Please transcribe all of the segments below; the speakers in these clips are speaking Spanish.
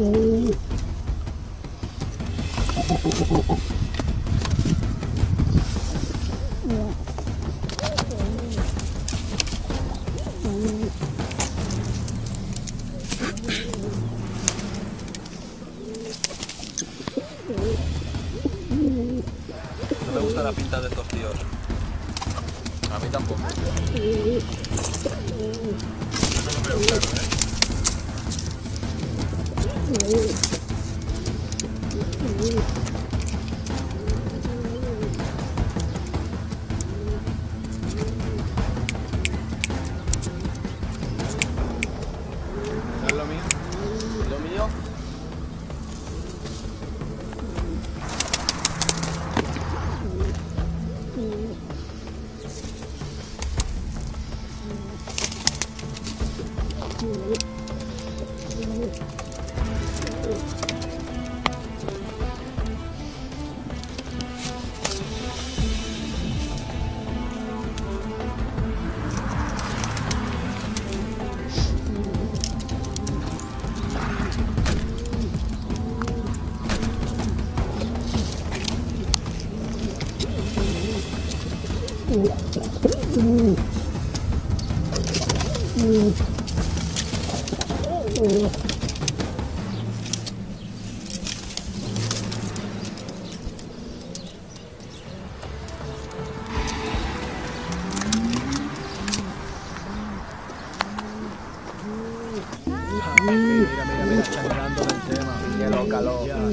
No me gusta la pinta de estos tíos. A mí tampoco. ¿No es lo mío? Thank mm -hmm. you.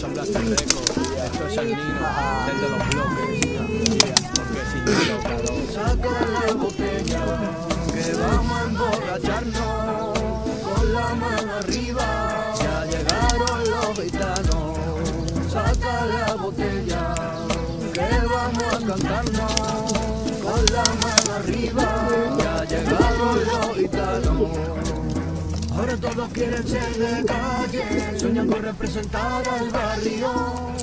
Son Blaster Records. Esto es el Nino, desde los bloques. Ya, Porque sin Nino, cabrón. Saca la botella, que vamos a emborracharnos con la mano arriba. Ya llegaron los gitanos. Saca la botella, que vamos a cantarnos con la mano arriba. Ya llegaron los gitanos. Ahora todos quieren ser de calle, soñan con representar al barrio.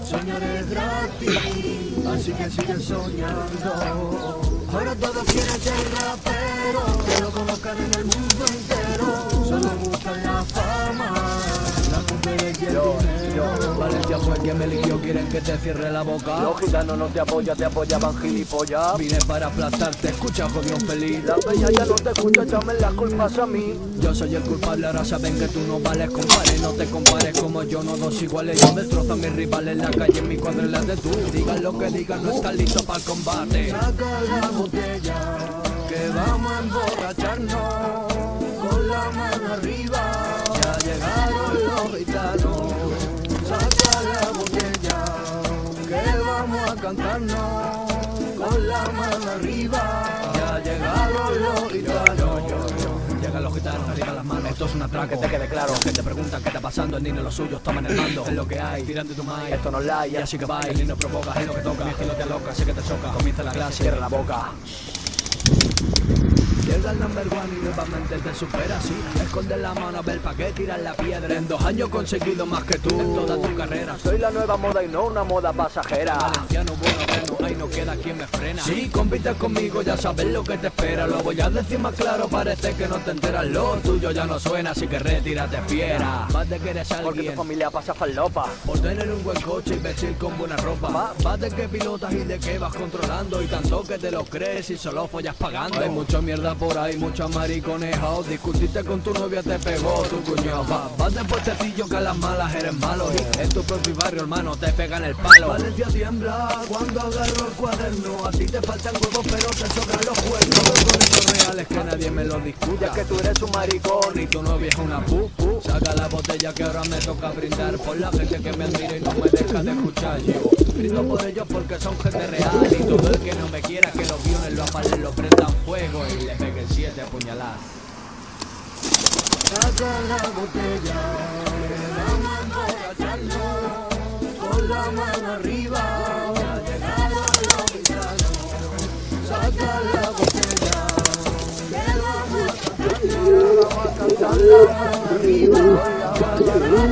Soñar es gratis, así que sigue soñando. Ahora todos quieren ser raperos, que lo conozcan en el mundo entero. Solo buscan la Quien me eligió, quieren que te cierre la boca. Los gitanos no te apoyan, te apoyaban gilipollas. Vine para aplastarte, escucha, jodido feliz. La peña ya no te escucha, échame las culpas a mí. Yo soy el culpable, ahora saben que tú no vales, compadre. No te compares como yo, no dos iguales. Yo destrozo a mis rivales en la calle, en mi cuadra en la de tú. Digan lo que digan, no estás listo para el combate. Saca la botella, que vamos a emborracharnos cantarnos con la mano arriba. Ya llegaron los gitanos. Llegan los gitanos, arriba las manos, esto es un atraco. Que te quede claro. Que te preguntan qué está pasando, el niño los suyos toman el mando. Es lo que hay, tirando tu mind. Esto no es Y así que va, el niño provoca, es lo que toca. Mi estilo te aloca, sé que te choca. Comienza la clase. Cierra la boca. Llega el number one y nuevamente te supera, sí. Esconde la mano a ver pa' qué tirar la piedra En dos años he conseguido más que tú. En toda tu carrera. Soy la nueva moda y no una moda pasajera. Valenciano bueno, bueno, ahí no queda quien me frena. Si compites conmigo ya sabes lo que te espera. Lo voy a decir más claro, parece que no te enteras. Lo tuyo ya no suena, así que retírate fiera. Vas de que eres Porque tu alguien familia pasa falopa. por tener un buen coche y vestir con buena ropa. Vas de que pilotas y de que vas controlando. Y tanto que te lo crees y solo follas pagando. Hay mucha mierda por ahí, mucha mariconeja Discutiste con tu novia, te pegó tu cuñado Va- Vas de puestecillo que a las malas eres malo Y en tu propio barrio, hermano, te pegan el palo Valencia tiembla cuando agarro el cuaderno. A ti te faltan huevos, pero te sobran los cuernos. Esos reales que nadie me lo discuta Ya que tú eres un maricón. y tu novia es una pu, pu. Saca la botella que ahora me toca brindar Por la gente que me admira y no me deja de escuchar Yo brindo por ellos porque son gente real Y todo el que no me quiera que los violen, lo apalen, lo prendan fuego Y le peguen siete puñaladas Saca la botella, a con la mano arriba. Los gitanos. Saca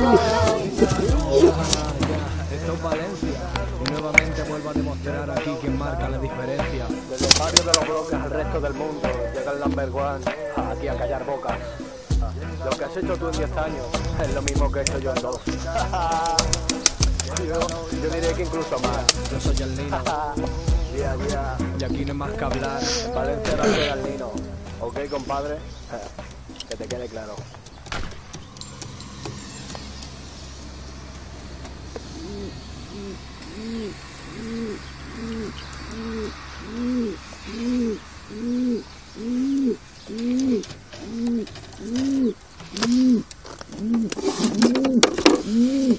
Esto es Valencia Y nuevamente vuelvo a demostrar aquí quién marca la diferencia Desde el barrio de los bloques al resto del mundo. Llega el number one. Aquí a callar bocas. Lo que has hecho tú en 10 años es lo mismo que he hecho yo en dos. yo, yo diré que incluso más. Yo soy el Nino a día. y aquí no hay más que hablar. Valencia Rafael al Nino. ¿Ok, compadre? Que te quede claro. うん。